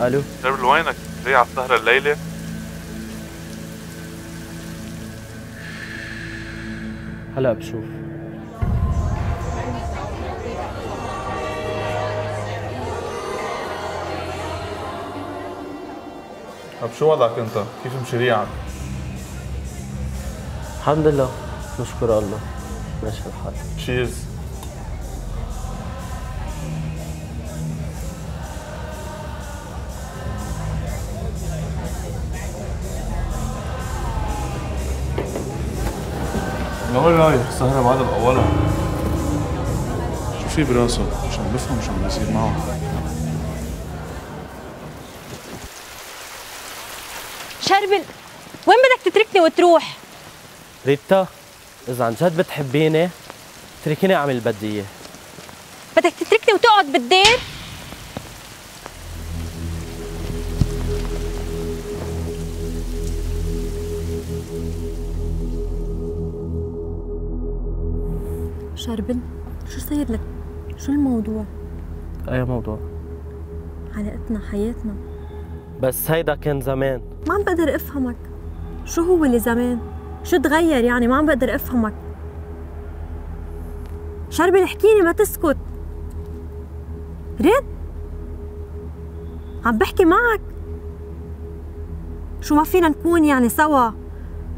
ألو شربل وينك؟ جاي على السهرة الليلة؟ هلا بشوف طب شو وضعك انت؟ كيف مشاريعك؟ الحمد لله نشكر الله ماشي الحال تشيرز لوين رايح؟ السهرة بعدها بأولها شو في براسه؟ مش عم بفهم شو عم بيصير معه شربل وين بدك تتركني وتروح؟ ريتا إذا عن جد بتحبيني اتركيني أعمل اللي بدي إياه بدك تتركني وتقعد بالدير؟ شربل شو صاير لك؟ شو الموضوع؟ أي موضوع؟ علاقتنا حياتنا. بس هيدا كان زمان. ما عم بقدر أفهمك. شو هو اللي زمان؟ شو تغير؟ يعني ما عم بقدر أفهمك. شربل احكيلي ما تسكت. رد. عم بحكي معك. شو ما فينا نكون يعني سوا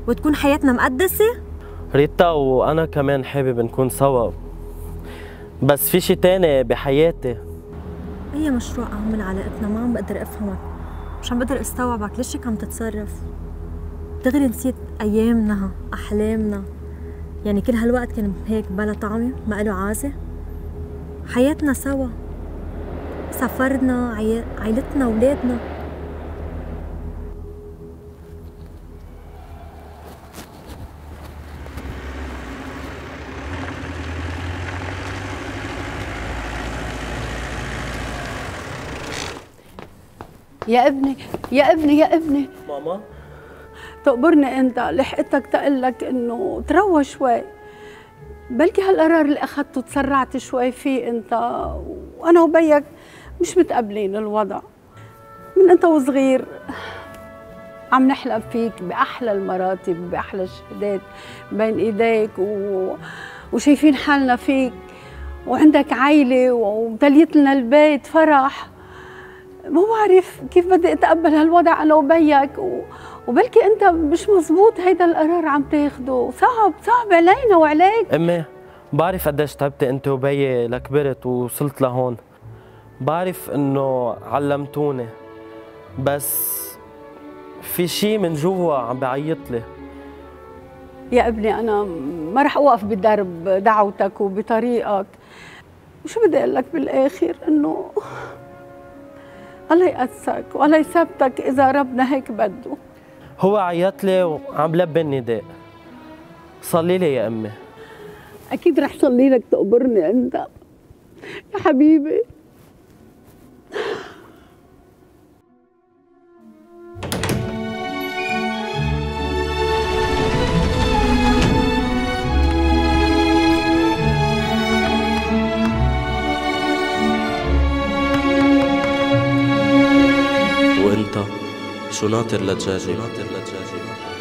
وتكون حياتنا مقدسة؟ ريتا وأنا كمان حابب نكون سوا. بس في شي تاني بحياتي. أي مشروع من علاقتنا؟ ما عم بقدر أفهمك. مش عم بقدر استوعبك. ليش هيك عم تتصرف؟ دغري نسيت أيامنا أحلامنا. يعني كل هالوقت كان هيك بلا طعمة ما إله عازة. حياتنا سوا. سفرنا عي... عيلتنا ولادنا يا ابني يا ابني يا ابني. ماما. تقبرني انت لحقتك تقول لك إنه تروى شوي. بلكي هالقرار اللي أخذته تسرعت شوي فيه أنت وأنا وبيك مش متقبلين الوضع. من أنت وصغير عم نحلم فيك بأحلى المراتب بأحلى الشهادات بين إيديك و... وشايفين حالنا فيك. وعندك عيلة ومتليت لنا البيت فرح. ما بعرف كيف بدي أتقبل هالوضع أنا وبيك و... وبلكي أنت مش مزبوط هيدا القرار عم تاخده. صعب صعب علينا وعليك. أمي بعرف قديش تعبتي أنت وبيي لكبرت ووصلت لهون. بعرف إنه علمتوني بس في شي من جوا عم بعيط لي يا ابني أنا ما رح أوقف بدرب دعوتك وبطريقك. وشو بدي أقول لك بالآخر؟ إنه الله يقسك والله يثبتك إذا ربنا هيك بده. هو عيط لي وعم لبي النداء. صلي لي يا أمي. أكيد رح صلي لك تقبرني انت يا حبيبي. Suonate la jazz. Suonate la jazz.